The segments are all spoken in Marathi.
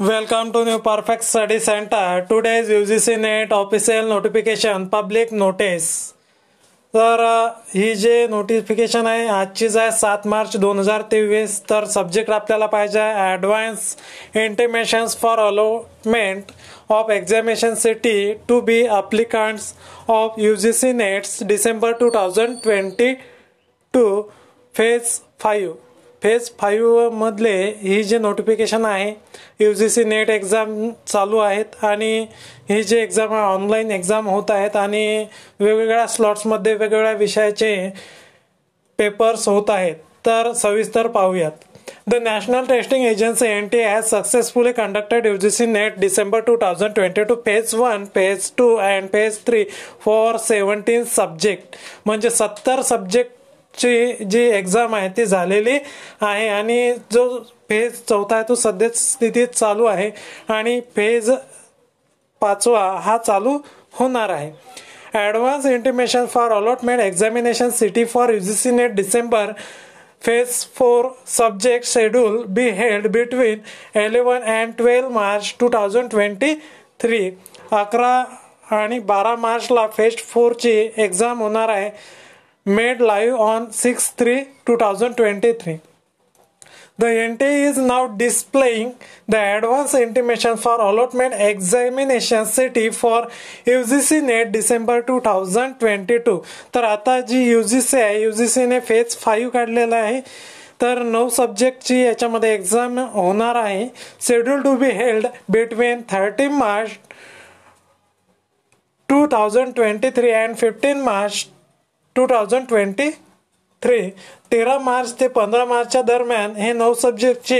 Welcome to New Perfect Study Center. Today's UGC NET official notification public notice. तर ही जे नोटिफिकेशन आहे आजचीच आहे सात मार्च दोन हजार तेवीस तर सब्जेक्ट आपल्याला पाहिजे आहे advance intimations for allotment of examination city to be applicants of U G C nets December two thousand twenty two phase five phase फाईव्हमधले ही जे नोटिफिकेशन आहे U G C net exam चालू आहेत आणि ही जी एक्झाम ऑनलाईन एक्झाम होत आहेत आणि वेगवेगळ्या स्लॉट्समध्ये वेगवेगळ्या विषयाचे पेपर्स होत आहेत. तर सविस्तर पाहूयात. The national testing agency N T has successfully conducted U G C net December two thousand twenty two phase one phase two and phase three for seventeen subject म्हणजे सत्तर सब्जेक्ट ची जी एक्झाम आहे ती झालेली आहे आणि जो फेज चौथा आहे तो सध्या स्थितीत चालू आहे आणि फेज पाचवा हा चालू होणार आहे. Advance intimation for allotment examination city for UGC net December phase four subject schedule be held between eleven and twelve March two thousand twenty three अकरा आणि बारा मार्चला फेज फोरची एक्झाम होणार आहे. Made live on 6 3 2023. The NTA is now displaying the advance intimation for allotment examination city for UGC NET December 2022. तर आता जी UGC आहे UGC ने फेज फाईव्ह काढलेला आहे तर नऊ सब्जेक्टची याच्यामध्ये एक्झाम होणार आहे schedule to be held between thirteen March two thousand twenty three and fifteen March two thousand twenty three तेरा मार्च ते पंधरा मार्चच्या दरम्यान हे नऊ सब्जेक्टची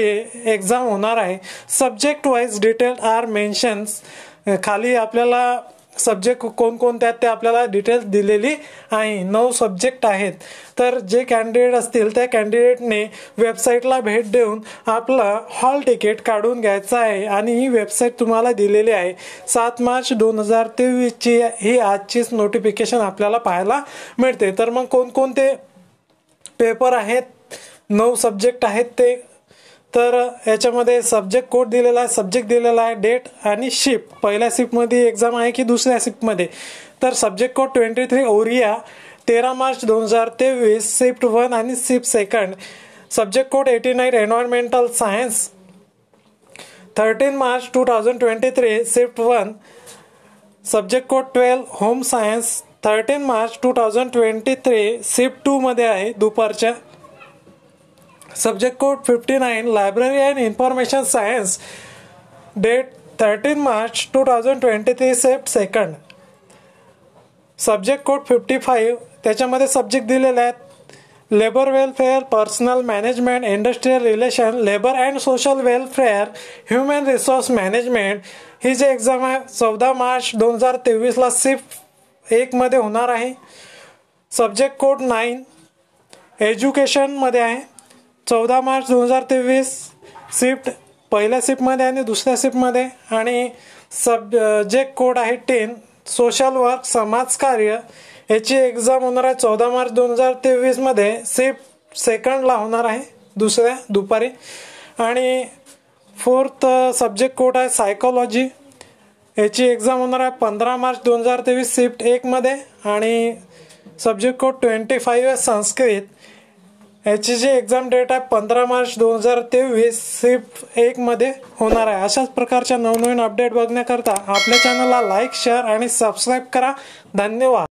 एक्झाम होणार आहे. Subject wise detail are mentions खाली आपल्याला सब्जेक्ट कोणकोणते आहेत ते आपल्याला डिटेल्स दिलेली आहे. नऊ सब्जेक्ट आहेत. तर जे कॅन्डिडेट असतील त्या कॅन्डिडेटने वेबसाईटला भेट देऊन आपलं हॉल तिकीट काढून घ्यायचं आहे आणि ही वेबसाईट तुम्हाला दिलेली आहे. सात मार्च दोन हजार तेवीसची ही आजचीच नोटिफिकेशन आपल्याला पाहायला मिळते. तर मग कोणकोणते पेपर आहेत नऊ सब्जेक्ट आहेत ते तर याच्यामध्ये सब्जेक्ट कोड दिलेला आहे सब्जेक्ट दिलेला आहे डेट आणि शिफ्ट पहिल्या शिफ्टमध्ये एक्झाम आहे की दुसऱ्या शिफ्टमध्ये तर subject code twenty three Oriya तेरा मार्च दोन हजार तेवीस शिफ्ट वन आणि shift second subject code eighty nine environmental science thirteen March two thousand twenty three shift one subject code twelve home science thirteen March two thousand twenty three shift टूमध्ये आहे दुपारच्या subject code fifty nine library and information science date thirteen March two thousand twenty three shift second subject code fifty five त्याच्यामध्ये सब्जेक्ट दिलेले आहेत labour welfare personnel management industrial relation labour and social welfare human resource management ही जी एक्झाम आहे चौदा मार्च दोन हजार तेवीसला सिफ एकमध्ये होणार आहे. सब्जेक्ट कोड नाईन एज्युकेशनमध्ये आहे. चौदा मार्च दोन हजार तेवीस शिफ्ट पहिल्या शिफ्टमध्ये आणि दुसऱ्या शिफ्टमध्ये. आणि सब जे कोड आहे टेन सोशल वर्क समाजकार्य याची एक्झाम होणार आहे चौदा मार्च दोन हजार तेवीसमध्ये. शिफ्ट सेकंडला होणार आहे दुसऱ्या दुपारी. आणि फोर्थ सब्जेक्ट कोड आहे सायकोलॉजी. याची एक्झाम होणार आहे पंधरा मार्च दोन हजार तेवीस शिफ्ट एकमध्ये. आणि सब्जेक्ट कोड ट्वेंटी फाईव्ह आहे संस्कृत. याची जी एक्झाम डेट आहे पंधरा मार्च दोन हजार तेवीस. शिफ्ट एकमध्ये होणार आहे. अशाच प्रकारच्या नवनवीन अपडेट बघण्याकरता आपल्या चॅनलला लाईक शेअर आणि सबस्क्राईब करा. धन्यवाद.